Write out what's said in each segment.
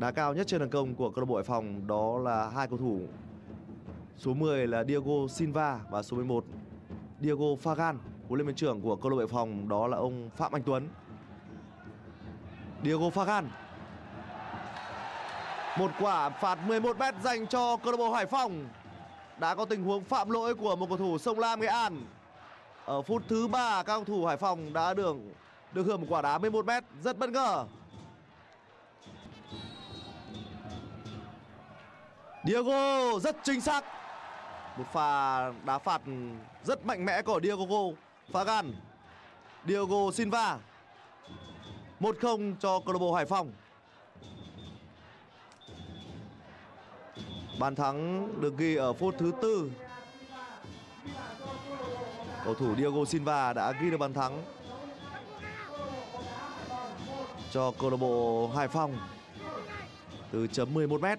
Đá cao nhất trên hàng công của câu lạc bộ Hải Phòng đó là hai cầu thủ. Số 10 là Diego Silva và số 11 Diego Fagan. Huấn luyện viên trưởng của câu lạc bộ Hải Phòng đó là ông Phạm Anh Tuấn. Diego Fagan. Một quả phạt 11 mét dành cho câu lạc bộ Hải Phòng. Đã có tình huống phạm lỗi của một cầu thủ Sông Lam, Nghệ An. Ở phút thứ ba, các cầu thủ Hải Phòng đã được được hưởng một quả đá 11 mét, rất bất ngờ. Diego rất chính xác. Một pha đá phạt rất mạnh mẽ của Diego Fagan Diego Silva. 1-0 cho câu lạc bộ Hải Phòng. Bàn thắng được ghi ở phút thứ tư. Cầu thủ Diego Silva đã ghi được bàn thắng Cho câu lạc bộ Hải Phòng Từ chấm 11 mét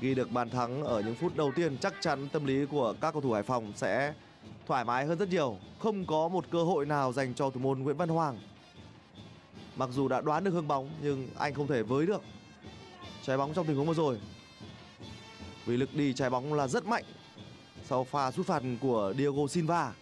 ghi được bàn thắng ở những phút đầu tiên, chắc chắn tâm lý của các cầu thủ Hải Phòng sẽ thoải mái hơn rất nhiều. Không có một cơ hội nào dành cho thủ môn Nguyễn Văn Hoàng mặc dù đã đoán được hướng bóng, nhưng anh không thể với được. Trái bóng trong tình huống vừa rồi. Vì lực đi trái bóng là rất mạnh sau pha sút phạt của Diego Silva.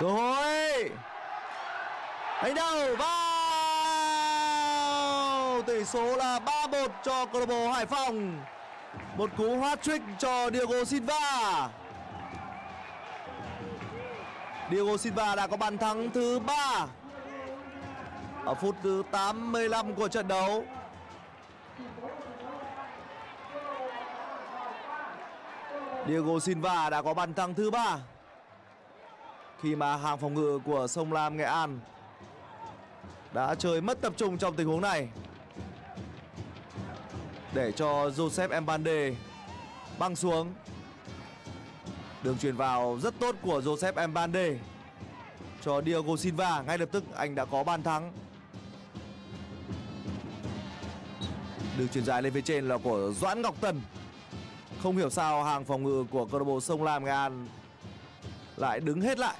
Cơ hội. Đánh đầu vào. Tỷ số là 3-1 cho câu lạc bộ Hải Phòng. Một cú hat-trick cho Diego Silva. Diego Silva đã có bàn thắng thứ ba ở phút thứ 85 của trận đấu. Diego Silva đã có bàn thắng thứ ba khi mà hàng phòng ngự của sông Lam Nghệ An đã chơi mất tập trung trong tình huống này. Để cho Joseph Mbande băng xuống. Đường truyền vào rất tốt của Joseph Mbande cho Diego Silva, ngay lập tức anh đã có bàn thắng. Đường truyền dài lên phía trên là của Doãn Ngọc Tần. Không hiểu sao hàng phòng ngự của câu lạc bộ sông Lam Nghệ An lại đứng hết lại.